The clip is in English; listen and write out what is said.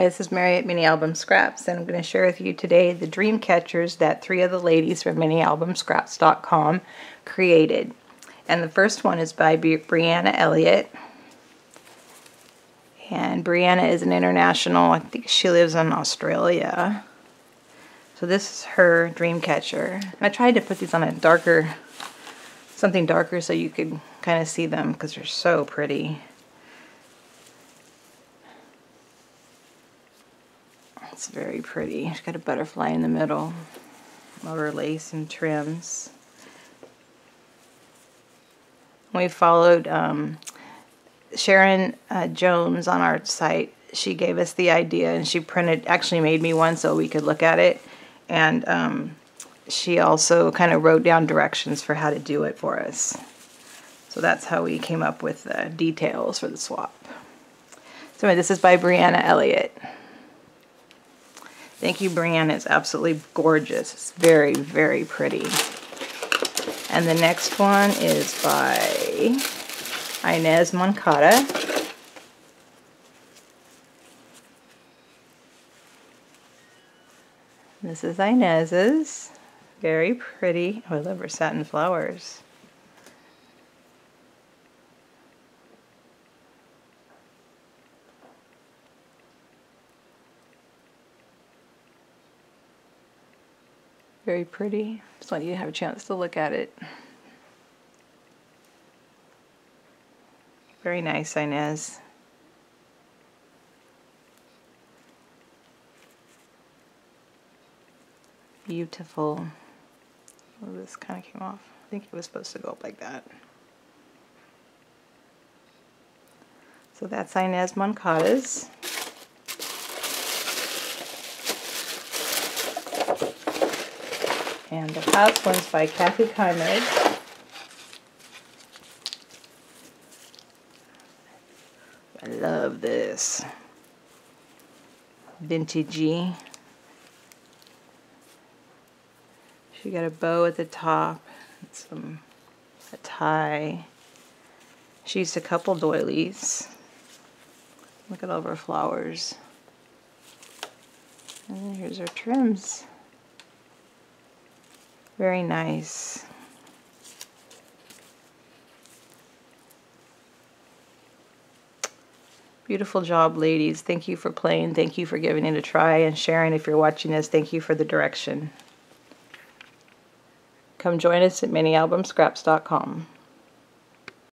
Hi, this is Mary at Mini Album Scraps, and I'm going to share with you today the dream catchers that three of the ladies from MiniAlbumScraps.com created. And the first one is by Brianna Elliott. And Brianna is an international, I think she lives in Australia. So this is her dream catcher. I tried to put these on a darker, something darker so you could kind of see them because they're so pretty. It's very pretty. She's got a butterfly in the middle. Motor lace and trims. We followed um, Sharon uh, Jones on our site. She gave us the idea and she printed, actually made me one so we could look at it. And um, she also kind of wrote down directions for how to do it for us. So that's how we came up with the details for the swap. So anyway, this is by Brianna Elliott. Thank you, Brianna. It's absolutely gorgeous. It's very, very pretty. And the next one is by Inez Moncada. This is Inez's. Very pretty. Oh, I love her satin flowers. Very pretty. Just want you to have a chance to look at it. Very nice, Inez. Beautiful. Oh, this kind of came off. I think it was supposed to go up like that. So that's Inez Moncada's. And the last one's by Kathy Kymers. I love this. Vintagey. She got a bow at the top, some a tie. She used a couple doilies. Look at all of her flowers. And here's her trims. Very nice. Beautiful job, ladies. Thank you for playing. Thank you for giving it a try. And sharing, if you're watching this, thank you for the direction. Come join us at minialbumscraps.com.